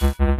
Bye.